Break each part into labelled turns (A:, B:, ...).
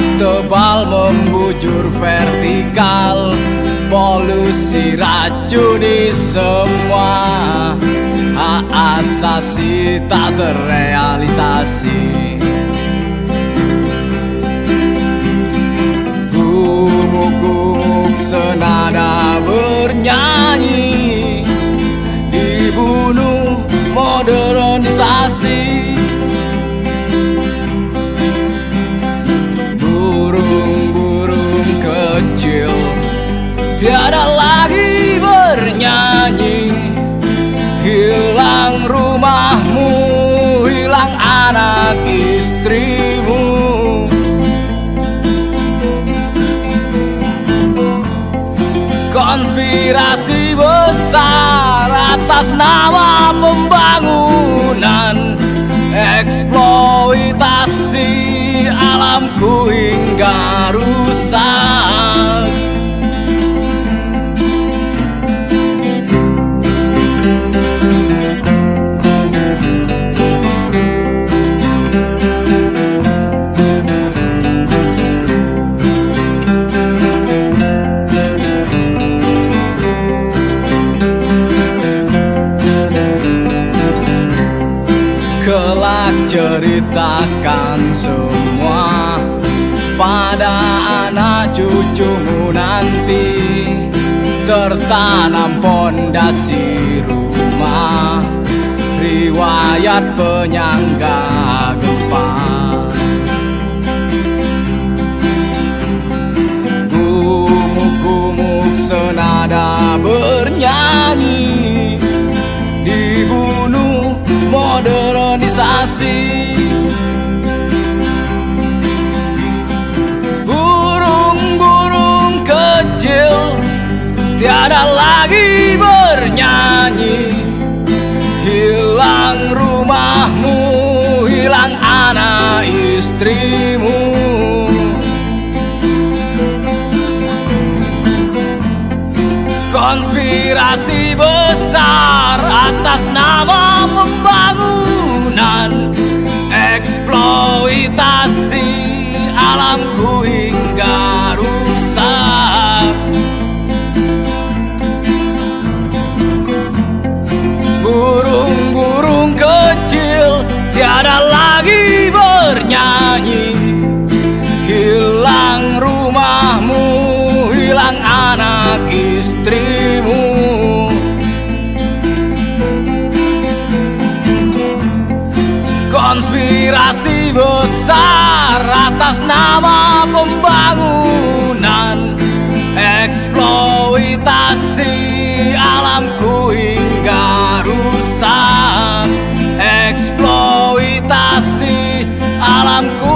A: Asap tebal membujur vertikal Polusi racuni semua. Hak asasi tak terrealisasi. Gumuk-gumuk senada bernyanyi Dibunuh modernisasi Konspirasi besar atas nama pembangunan. Eksploitasi alamku hingga rusak pada anak cucumu nanti. Tertanam pondasi rumah riwayat penyangga gempa. Gumuk-gumuk senada bernyanyi dibunuh modernisasi tiada lagi bernyanyi. Hilang rumahmu, hilang anak istrimu. Konspirasi besar atas nama pembangunan. Eksploitasi alamku hingga atas nama pembangunan Eksploitasi alamku hingga rusak. Eksploitasi alamku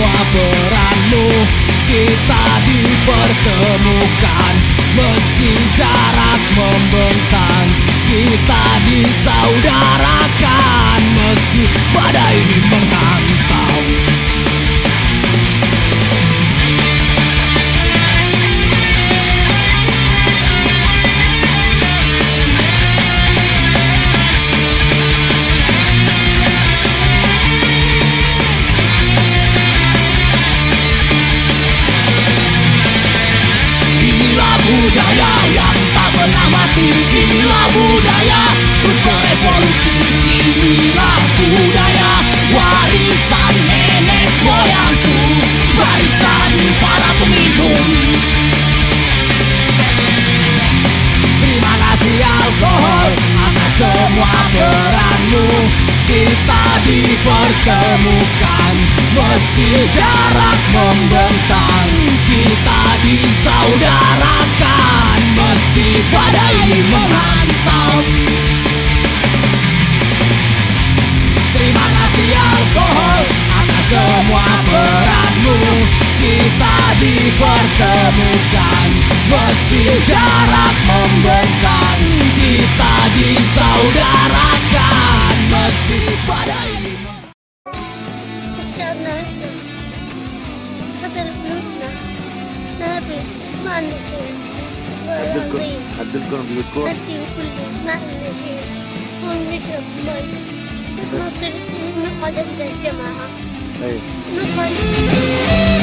A: semua peranmu Kita dipertemukan. Meski jarak membentang Kita disaudarakan. Meski badai menghantam dipertemukan Meski jarak membentang. Kita disaudarakan Meski badai menghantam Terima kasih alkohol atas semua peranmu. Kita dipertemukan Meski jarak membentang. Kita disaudarakan Meski
B: ما عندنا شيء
C: هدلكم
B: عظيم
C: هدلكم بيوتكم
B: هدي وكل ما عندنا شيء هون نشرب مي نقعد عند الجماعة
C: ايه
B: نقعد